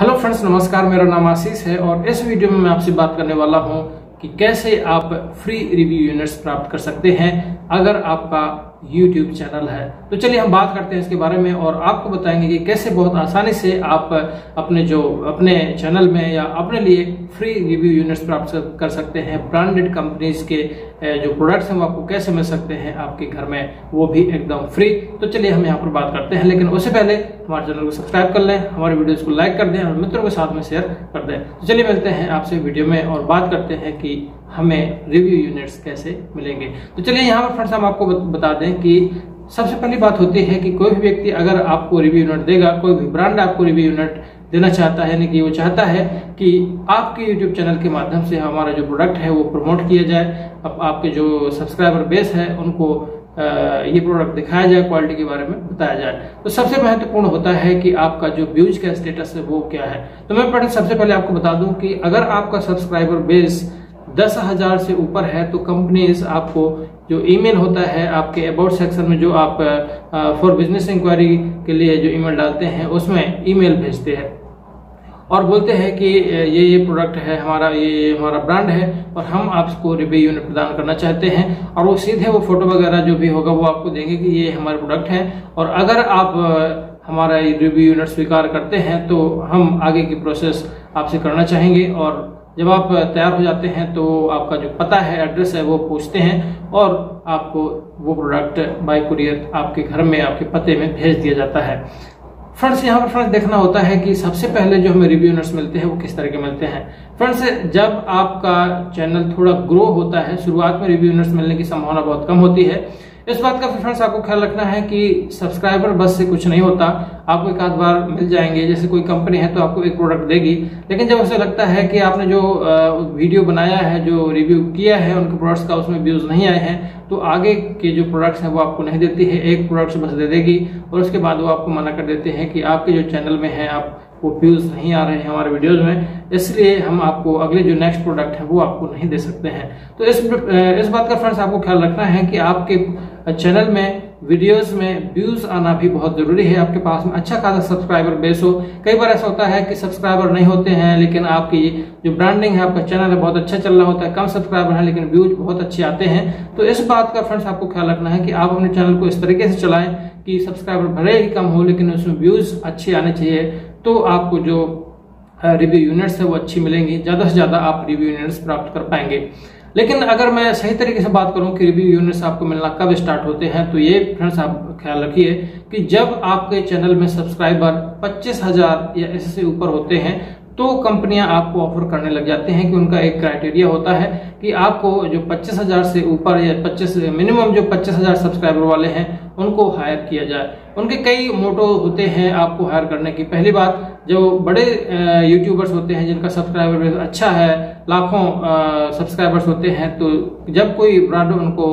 Hello friends नमस्कार, मेरा नाम आशीष है और इस वीडियो में मैं आपसे बात करने वाला हूँ कि कैसे आप फ्री रिव्यू यूनिट्स प्राप्त कर सकते हैं। अगर आपका YouTube चैनल है। तो चलिए हम बात करते हैं इसके बारे में और आपको बताएँगे कि कैसे बहुत आसानी से आप अपने जो अपने चैनल में या अपने लिए फ्री रिव्यू यूनिट्स प्राप्त कर सकते हैं। ब्रांडेड कंपनीज़ के जो प्रोडक्ट्स हैं वो आपको कैसे मिल सकते हैं आपके घर में, वो भी एकदम फ्री तो चलिए हम यहाँ पर बात करते हैं। लेकिन उससे पहले हमारे चैनल को सब्सक्राइब कर लें, हमारे वीडियोज़ को लाइक कर दें और मित्रों के साथ में शेयर कर दें। तो चलिए मिलते हैं आपसे वीडियो में और बात करते हैं कि हमें रिव्यू यूनिट्स कैसे मिलेंगे। तो चलिए यहाँ पर फ्रेंड्स हम आपको बता दें कि सबसे पहली बात होती है कि कोई भी व्यक्ति अगर आपको रिव्यू यूनिट देगा, कोई भी ब्रांड आपको रिव्यू यूनिट देना चाहता है, यानी कि वो चाहता है कि आपके यूट्यूब चैनल के माध्यम से हमारा जो प्रोडक्ट है वो प्रमोट किया जाए, अब आपके जो सब्सक्राइबर बेस है, उनको ये प्रोडक्ट दिखाया जाए क्वालिटी के बारे में बताया जाए। तो सबसे महत्वपूर्ण होता है कि आपका जो व्यूज़ का स्टेटस है वो क्या है। तो मैं सबसे पहले आपको बता दूँ कि अगर आपका सब्सक्राइबर बेस दस हज़ार से ऊपर है तो कंपनीज़ आपको जो ईमेल होता है, आपके अबाउट सेक्शन में जो आप फॉर बिज़नेस इंक्वायरी के लिए जो ईमेल डालते हैं, उसमें ईमेल भेजते हैं। और बोलते हैं कि ये ये प्रोडक्ट है, हमारा, ये हमारा ब्रांड है, और हम आपको रिव्यू यूनिट प्रदान करना चाहते हैं। और वो सीधे वो फ़ोटो वगैरह जो भी होगा, वो आपको देंगे कि ये हमारे प्रोडक्ट है। और अगर आप हमारा ये रिव्यू यूनिट स्वीकार करते हैं तो हम आगे की प्रोसेस आपसे करना चाहेंगे और जब आप तैयार हो जाते हैं तो आपका जो पता है एड्रेस है, वो पूछते हैं और आपको वो प्रोडक्ट बाय कुरियर आपके घर में, आपके पते में भेज दिया जाता है। फ्रेंड्स यहाँ पर फ्रेंड्स देखना होता है कि सबसे पहले जो हमें रिव्यू रिव्यूनर्स मिलते हैं, वो किस तरह के मिलते हैं। फ्रेंड्स जब आपका चैनल थोड़ा ग्रो होता है, शुरुआत में रिव्यू रिव्यूनर्स मिलने की संभावना बहुत कम होती है इस बात का फ्रेंड्स आपको ख्याल रखना है कि सब्सक्राइबर बस से कुछ नहीं होता। आपको एक आध बार मिल जाएँगे। जैसे कोई कंपनी है तो आपको एक प्रोडक्ट देगी। लेकिन जब उसे लगता है कि आपने जो वीडियो बनाया है, जो रिव्यू किया है, उनके प्रोडक्ट्स का उसमें व्यूज़ नहीं आए हैं तो आगे के जो प्रोडक्ट्स हैं वो आपको नहीं देती है। एक प्रोडक्ट बस दे देगी और उसके बाद वो आपको मना कर देते हैं कि आपके जो चैनल में है, आप वो व्यूज़ नहीं आ रहे हैं हमारे वीडियोज़ में, इसलिए हम आपको अगले जो नेक्स्ट प्रोडक्ट है, वो आपको नहीं दे सकते हैं। तो इस इस बात का फ्रेंड्स आपको ख्याल रखना है कि आपके चैनल में वीडियोस में व्यूज़ आना भी बहुत ज़रूरी है। आपके पास में अच्छा खासा सब्सक्राइबर बेस हो। कई बार ऐसा होता है कि सब्सक्राइबर नहीं होते हैं, लेकिन आपकी जो ब्रांडिंग है, आपका चैनल है, बहुत अच्छा चल रहा होता है, कम सब्सक्राइबर है, लेकिन व्यूज़ बहुत अच्छे आते हैं। तो इस बात का फ्रेंड्स आपको ख्याल रखना है कि आप अपने चैनल को इस तरीके से चलाएँ कि सब्सक्राइबर भले ही कम हो, लेकिन उसमें व्यूज़ अच्छे आने चाहिए। तो आपको जो रिव्यू यूनिट्स है वो अच्छी मिलेंगी। ज़्यादा से ज़्यादा आप रिव्यू यूनिट्स प्राप्त कर पाएँगे। लेकिन अगर मैं सही तरीके से बात करूँ कि रिव्यू यूनिट्स आपको मिलना कब स्टार्ट होते हैं तो ये फ्रेंड्स आप ख्याल रखिए कि जब आपके चैनल में सब्सक्राइबर पच्चीस हज़ार या इससे ऊपर होते हैं तो कंपनियाँ आपको ऑफ़र करने लग जाते हैं कि उनका एक क्राइटेरिया होता है कि आपको जो पच्चीस हज़ार से ऊपर या पच्चीस मिनिमम जो पच्चीस हज़ार सब्सक्राइबर वाले हैं उनको हायर किया जाए। उनके कई मोटो होते हैं आपको हायर करने की। पहली बात, जो बड़े यूट्यूबर्स होते हैं, जिनका सब्सक्राइबर बेस अच्छा है, लाखों सब्सक्राइबर्स होते हैं तो जब कोई ब्रांड उनको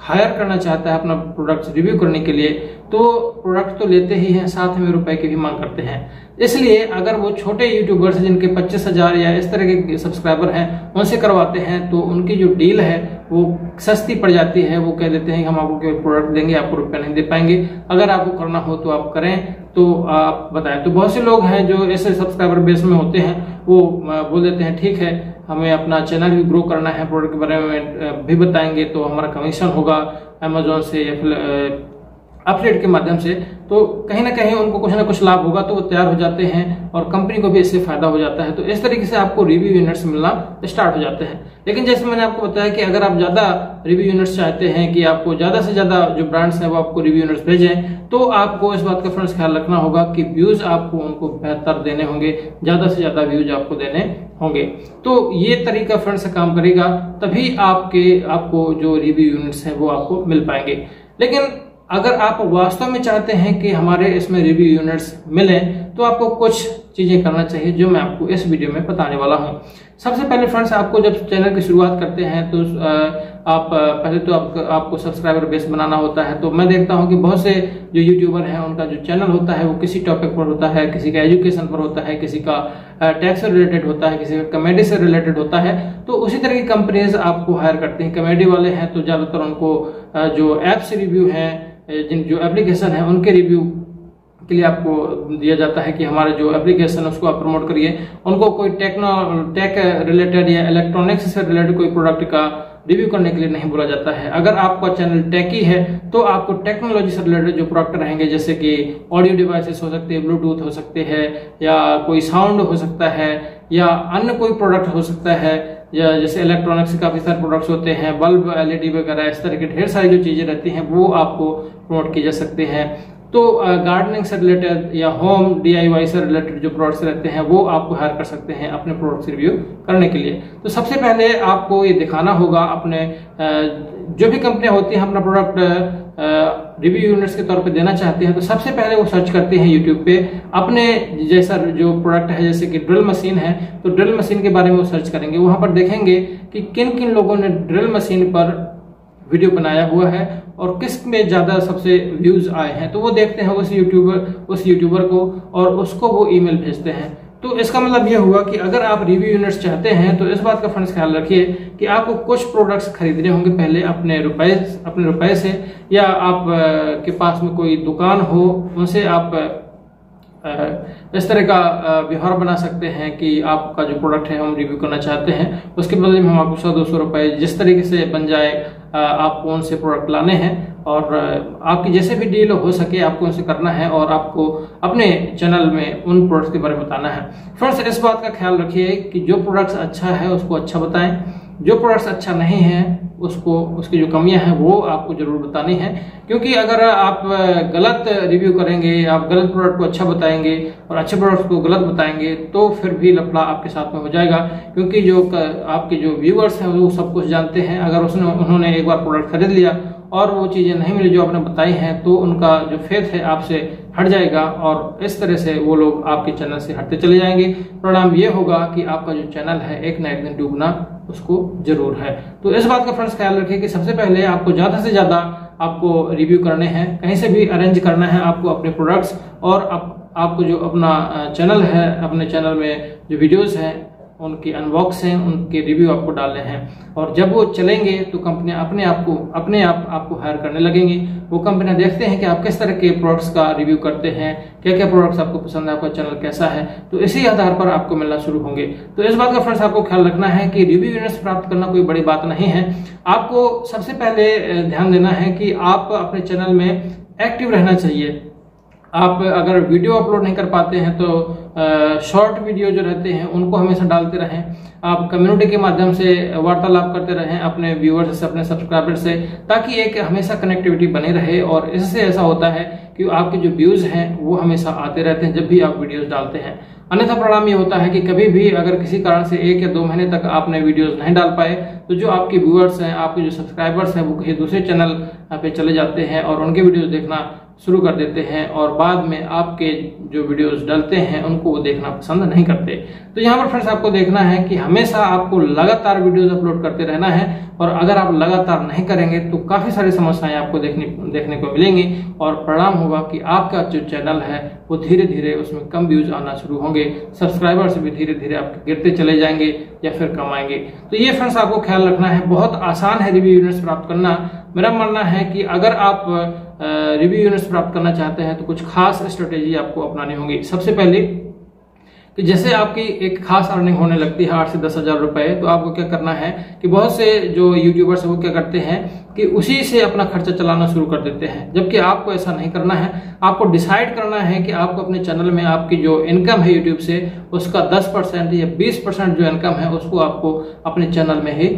हायर करना चाहता है अपना प्रोडक्ट रिव्यू करने के लिए तो प्रोडक्ट तो लेते ही हैं, साथ में रुपए की भी मांग करते हैं। इसलिए अगर वो छोटे यूट्यूबर्स जिनके पच्चीस हज़ार या इस तरह के सब्सक्राइबर हैं, उनसे करवाते हैं तो उनकी जो डील है, वो सस्ती पड़ जाती है। वो कह देते हैं कि हम आपको केवल प्रोडक्ट देंगे, आपको रुपया नहीं दे पाएँगे। अगर आपको करना हो तो आप करें। तो आप बताएँ। तो बहुत से लोग हैं जो ऐसे सब्सक्राइबर बेस में होते हैं, वो बोल देते हैं, ठीक है हमें अपना चैनल भी ग्रो करना है प्रोडक्ट के बारे में भी बताएँगे तो हमारा कमीशन होगा अमेजोन से या फिर अपडेट के माध्यम से। तो कहीं ना कहीं उनको कुछ ना कुछ लाभ होगा तो वो तैयार हो जाते हैं और कंपनी को भी इससे फ़ायदा हो जाता है। तो इस तरीके से आपको रिव्यू यूनिट्स मिलना स्टार्ट हो जाते हैं। लेकिन जैसे मैंने आपको बताया कि अगर आप ज़्यादा रिव्यू यूनिट्स चाहते हैं कि आपको ज़्यादा से ज़्यादा जो ब्रांड्स हैं वो आपको रिव्यू यूनिट्स भेजें तो आपको इस बात का फ्रेंड्स ख्याल रखना होगा कि व्यूज़ आपको उनको बेहतर देने होंगे, ज़्यादा से ज़्यादा व्यूज़ आपको देने होंगे। तो ये तरीका फ्रेंड्स काम करेगा, तभी आपके, आपको जो रिव्यू यूनिट्स हैं वो आपको मिल पाएँगे। लेकिन अगर आप वास्तव में चाहते हैं कि हमारे इसमें रिव्यू यूनिट्स मिले तो आपको कुछ चीज़ें करना चाहिए जो मैं आपको इस वीडियो में बताने वाला हूँ। सबसे पहले फ्रेंड्स आपको जब चैनल की शुरुआत करते हैं तो आप पहले तो आप, आपको सब्सक्राइबर बेस बनाना होता है। तो मैं देखता हूँ कि बहुत से जो यूट्यूबर हैं उनका जो चैनल होता है वो किसी टॉपिक पर होता है किसी का एजुकेशन पर होता है किसी का टैक्स से रिलेटेड होता है किसी का कॉमेडी से रिलेटेड होता है। तो उसी तरह की कंपनीज़ आपको हायर करती हैं। कॉमेडी वाले हैं तो ज़्यादातर उनको जो एप्स रिव्यू है जिन जो एप्लीकेशन है उनके रिव्यू के लिए आपको दिया जाता है कि हमारे जो एप्लीकेशन है उसको आप प्रमोट करिए। उनको कोई टेक्नो टेक रिलेटेड या इलेक्ट्रॉनिक्स से रिलेटेड कोई प्रोडक्ट का रिव्यू करने के लिए नहीं बोला जाता है। अगर आपका चैनल टेकी है तो आपको टेक्नोलॉजी से रिलेटेड जो प्रोडक्ट रहेंगे, जैसे कि ऑडियो डिवाइसेस हो सकते हैं ब्लूटूथ हो सकते हैं, या कोई साउंड हो सकता है, या अन्य कोई प्रोडक्ट हो सकता है, या जैसे इलेक्ट्रॉनिक्स काफ़ी सारे प्रोडक्ट्स होते हैं बल्ब एलईडी वगैरह, इस तरह के ढेर सारी जो चीज़ें रहती हैं, वो आपको प्रमोट की जा सकते हैं। तो गार्डनिंग से रिलेटेड या होम डीआईवाई से रिलेटेड जो प्रोडक्ट्स रहते हैं, वो आपको हायर कर सकते हैं अपने प्रोडक्ट्स रिव्यू करने के लिए। तो सबसे पहले आपको ये दिखाना होगा अपने जो भी कंपनियाँ होती हैं अपना प्रोडक्ट रिव्यू यूनिट्स के तौर पे देना चाहते हैं तो सबसे पहले वो सर्च करते हैं यूट्यूब पे। अपने जैसा जो प्रोडक्ट है, जैसे कि ड्रिल मशीन है तो ड्रिल मशीन के बारे में वो सर्च करेंगे। वहाँ पर देखेंगे कि किन किन लोगों ने ड्रिल मशीन पर वीडियो बनाया हुआ है और किसमें ज़्यादा सबसे व्यूज़ आए हैं तो वो देखते हैं उस यूट्यूबर उस यूट्यूबर को और उसको वो ईमेल भेजते हैं। तो इसका मतलब ये हुआ कि अगर आप रिव्यू यूनिट्स चाहते हैं तो इस बात का फ्रेंड्स ख्याल रखिए कि आपको कुछ प्रोडक्ट्स खरीदने होंगे, पहले अपने रुपए अपने रुपए से, या आप के पास में कोई दुकान हो, उनसे आप इस तरह का व्यवहार बना सकते हैं कि आपका जो प्रोडक्ट है, हम रिव्यू करना चाहते हैं, उसके बदले में हम आपको सौ दो सौ रुपए जिस तरीके से बन जाए आप कौन से प्रोडक्ट लाने हैं और आपकी जैसे भी डील हो सके आपको उनसे करना है और आपको अपने चैनल में उन प्रोडक्ट्स के बारे में बताना है। फ्रेंड्स इस बात का ख्याल रखिए कि जो प्रोडक्ट्स अच्छा है उसको अच्छा बताएँ। जो प्रोडक्ट्स अच्छा नहीं है, उसको, उसकी जो कमियाँ हैं, वो आपको ज़रूर बतानी है। क्योंकि अगर आप गलत रिव्यू करेंगे, आप गलत प्रोडक्ट को अच्छा बताएँगे और अच्छे प्रोडक्ट को गलत बताएँगे तो फिर भी लफड़ा आपके साथ में हो जाएगा। क्योंकि जो आपके जो व्यूअर्स हैं, वो सब कुछ जानते हैं। अगर उसने, उन्होंने एक बार प्रोडक्ट खरीद लिया और वो चीज़ें नहीं मिली जो आपने बताई हैं तो उनका जो फेथ है आपसे हट जाएगा और इस तरह से वो लोग आपके चैनल से हटते चले जाएँगे। परिणाम ये होगा कि आपका जो चैनल है, एक ना एक दिन डूबना उसको ज़रूर है। तो इस बात का फ्रेंड्स ख्याल रखें कि सबसे पहले आपको ज़्यादा से ज़्यादा आपको रिव्यू करने हैं कहीं से भी अरेंज करना है आपको अपने प्रोडक्ट्स और आप, आपको जो अपना चैनल है अपने चैनल में जो वीडियोस हैं उनके हैं, उनके रिव्यू आपको डालने हैं। और जब वो चलेंगे तो कंपनियाँ अपने आप को, अपने आप, आपको हायर करने लगेंगी। वो कंपनियाँ देखते हैं कि आप किस तरह के प्रोडक्ट्स का रिव्यू करते हैं क्या क्या प्रोडक्ट्स आपको पसंद है, आपका चैनल कैसा है। तो इसी आधार पर आपको मिलना शुरू होंगे। तो इस बात का फ्रेंड्स आपको ख्याल रखना है कि रिव्यू यूनिट्स प्राप्त करना कोई बड़ी बात नहीं है। आपको सबसे पहले ध्यान देना है कि आप अपने चैनल में एक्टिव रहना चाहिए। आप अगर वीडियो अपलोड नहीं कर पाते हैं तो शॉर्ट वीडियो जो रहते हैं, उनको हमेशा डालते रहें। आप कम्युनिटी के माध्यम से वार्तालाप करते रहें अपने व्यूअर्स से, अपने सब्सक्राइबर से, ताकि एक हमेशा कनेक्टिविटी बनी रहे और इससे ऐसा होता है कि आपके जो व्यूज़ हैं, वो हमेशा आते रहते हैं जब भी आप वीडियोस डालते हैं। अन्यथा परिणाम ये होता है कि कभी भी अगर किसी कारण से एक या दो महीने तक आपने वीडियोस नहीं डाल पाए तो जो आपके व्यूअर्स हैं, आपके जो सब्सक्राइबर्स हैं, वो कहीं दूसरे चैनल पे चले जाते हैं और उनके वीडियोस देखना शुरू कर देते हैं और बाद में आपके जो वीडियोस डलते हैं, उनको वो देखना पसंद नहीं करते। तो यहाँ पर फ्रेंड्स आपको देखना है कि हमेशा आपको लगातार वीडियोस अपलोड करते रहना है और अगर आप लगातार नहीं करेंगे तो काफ़ी सारी समस्याएँ आपको देखने देखने को मिलेंगी और परिणाम होगा कि आपका जो चैनल है, वो धीरे धीरे उसमें कम व्यूज़ आना शुरू होंगे। सब्सक्राइबर्स भी धीरे धीरे आपके गिरते चले जाएँगे या फिर कम आएँगे तो ये फ्रेंड्स आपको ख्याल रखना है। बहुत आसान है रिव्यू यूनिट्स प्राप्त करना। मेरा मानना है कि अगर आप रिव्यू यूनिट्स प्राप्त करना चाहते हैं तो कुछ खास स्ट्रेटेजी आपको अपनानी होगी। सबसे पहले, कि जैसे आपकी एक खास अर्निंग होने लगती है आठ से दस हज़ार रुपए तो आपको क्या करना है कि बहुत से जो यूट्यूबर्स वो क्या करते हैं कि उसी से अपना खर्चा चलाना शुरू कर देते हैं। जबकि आपको ऐसा नहीं करना है, आपको डिसाइड करना है कि आपको अपने चैनल में आपकी जो इनकम है यूट्यूब से, उसका दस परसेंट या बीस परसेंट जो इनकम है, उसको आपको अपने चैनल में ही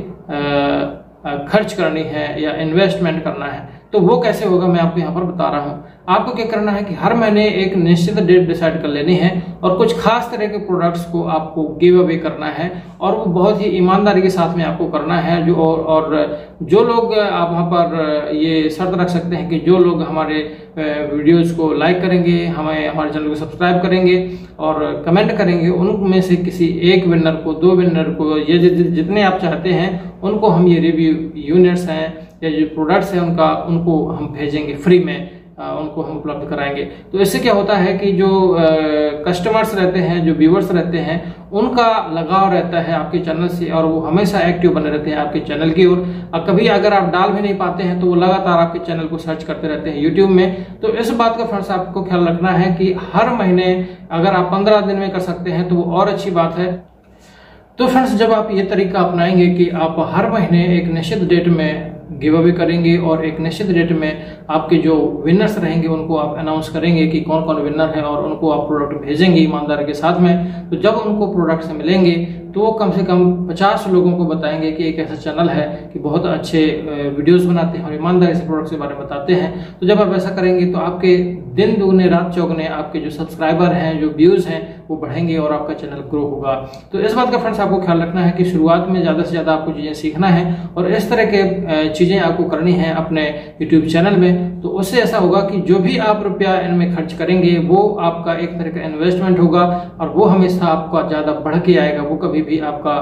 खर्च करनी है या इन्वेस्टमेंट करना है। तो वो कैसे होगा मैं आपको यहाँ पर बता रहा हूँ। आपको क्या करना है कि हर महीने एक निश्चित डेट डिसाइड कर लेनी है और कुछ खास तरह के प्रोडक्ट्स को आपको गिव अवे करना है और वो बहुत ही ईमानदारी के साथ में आपको करना है जो और, और जो लोग आप वहाँ पर ये शर्त रख सकते हैं कि जो लोग हमारे वीडियोस को लाइक करेंगे हमें हमारे चैनल को सब्सक्राइब करेंगे और कमेंट करेंगे उनमें से किसी एक विनर को दो विनर को ये जितने आप चाहते हैं उनको हम ये रिव्यू यूनिट्स हैं या जो प्रोडक्ट्स हैं उनका, उनको हम भेजेंगे फ्री में उनको हम उपलब्ध कराएँगे। तो इससे क्या होता है कि जो कस्टमर्स रहते हैं, जो व्यूवर्स रहते हैं, उनका लगाव रहता है आपके चैनल से और वो हमेशा एक्टिव बने रहते हैं आपके चैनल की ओर। और कभी अगर आप डाल भी नहीं पाते हैं तो वो लगातार आपके चैनल को सर्च करते रहते हैं यूट्यूब में। तो इस बात का फ्रेंड्स आपको ख्याल रखना है कि हर महीने अगर आप पंद्रह दिन में कर सकते हैं तो वो और अच्छी बात है। तो फ्रेंड्स जब आप ये तरीका अपनाएँगे कि आप हर महीने एक निश्चित डेट में गिव अवे करेंगे और एक निश्चित डेट में आपके जो विनर्स रहेंगे, उनको आप अनाउंस करेंगे कि कौन कौन विनर है और उनको आप प्रोडक्ट भेजेंगे ईमानदार के साथ में। तो जब उनको प्रोडक्ट्स मिलेंगे तो वो कम से कम 50 लोगों को बताएँगे कि एक ऐसा चैनल है कि बहुत अच्छे वीडियोस बनाते हैं और ईमानदारी से प्रोडक्ट के बारे में बताते हैं। तो जब आप ऐसा करेंगे तो आपके दिन दुगने, रात चौगने, आपके जो सब्सक्राइबर हैं, जो व्यूज़ हैं, वो बढ़ेंगे और आपका चैनल ग्रो होगा। तो इस बात का फ्रेंड्स आपको ख्याल रखना है कि शुरुआत में ज़्यादा से ज़्यादा आपको चीज़ें सीखना है और इस तरह के चीज़ें आपको करनी है अपने यूट्यूब चैनल में। तो उससे ऐसा होगा कि जो भी आप रुपया इनमें खर्च करेंगे, वो आपका एक तरह का इन्वेस्टमेंट होगा और वो हमेशा आपका ज़्यादा बढ़ के आएगा, वो कभी भी आपका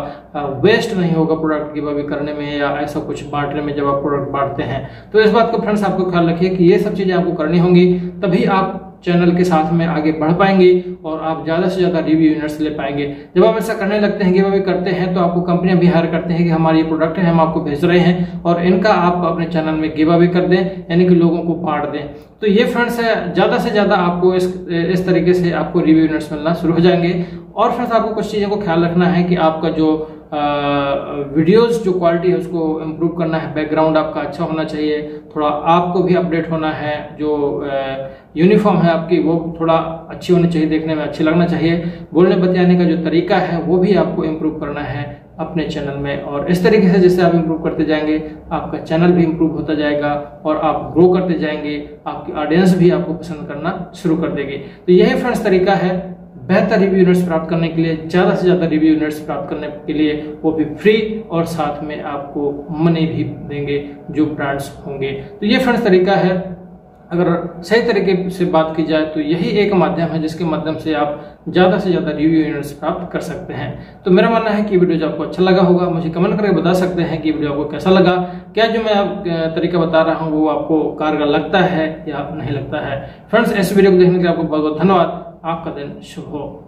वेस्ट नहीं होगा प्रोडक्ट गिव अवे करने में या ऐसा कुछ बांटने में जब आप प्रोडक्ट बांटते हैं। तो इस बात को फ्रेंड्स आपको ख्याल रखिए कि ये सब चीज़ें आपको करनी होंगी, तभी आप चैनल के साथ में आगे बढ़ पाएँगे और आप ज़्यादा से ज़्यादा रिव्यू यूनिट्स ले पाएँगे। जब आप ऐसा करने लगते हैं गिव अवे करते हैं तो आपको कंपनियाँ भी हायर करते हैं कि हमारे ये प्रोडक्ट है, हम आपको भेज रहे हैं और इनका आप अपने चैनल में गिव अवे कर दें, यानी कि लोगों को बांट दें। तो ये फ्रेंड्स है, ज़्यादा से ज़्यादा आपको इस इस तरीके से आपको रिव्यू यूनिट्स मिलना शुरू हो जाएँगे। और फ्रेंड्स आपको कुछ चीज़ों को ख्याल रखना है कि आपका जो वीडियोस जो क्वालिटी है उसको इम्प्रूव करना है। बैकग्राउंड आपका अच्छा होना चाहिए। थोड़ा आपको भी अपडेट होना है। जो यूनिफॉर्म है आपकी, वो थोड़ा अच्छी होनी चाहिए देखने में, अच्छी लगना चाहिए। बोलने बतियाने का जो तरीका है, वो भी आपको इम्प्रूव करना है अपने चैनल में। और इस तरीके से जैसे आप इम्प्रूव करते जाएँगे, आपका चैनल भी इम्प्रूव होता जाएगा और आप ग्रो करते जाएँगे। आपकी ऑडियंस भी आपको पसंद करना शुरू कर देगी। तो यही फ्रेंड्स तरीका है। बेहतर रिव्यू यूनिट्स प्राप्त करने के लिए, ज़्यादा से ज़्यादा रिव्यू यूनिट्स प्राप्त करने के लिए वो भी फ्री और साथ में आपको मनी भी देंगे जो ब्रांड्स होंगे। तो ये फ्रेंड्स तरीका है। अगर सही तरीके से बात की जाए तो यही एक माध्यम है जिसके माध्यम से आप ज़्यादा से ज़्यादा रिव्यू यूनिट्स प्राप्त कर सकते हैं। तो मेरा मानना है कि वीडियो जो आपको अच्छा लगा होगा, मुझे कमेंट करके बता सकते हैं कि वीडियो आपको कैसा लगा। क्या जो मैं आप तरीका बता रहा हूँ, वो आपको कारगर लगता है या नहीं लगता है। फ्रेंड्स इस वीडियो को देखने के लिए आपको बहुत बहुत धन्यवाद। आपका दिन शुभ हो